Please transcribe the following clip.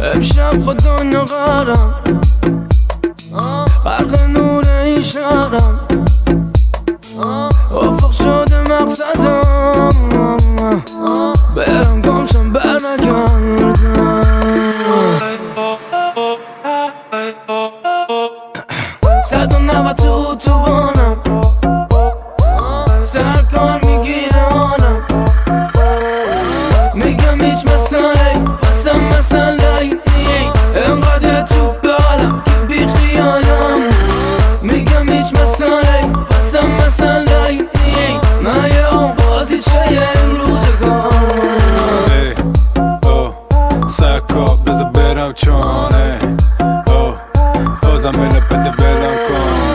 شهرم غرق نور این شهرم افق شده مقصدم. برم گمشم بر نگردم صد و نوت تو اتوبانم. سرکار می‌گیره آنم میگم هیچ مسئله. میگم هیچ مسئله هستم مسئله من یه اون بازی چه روزگارم ای او سکا بذار برم چانه او بازم اینه بده ولم کن ای او سکا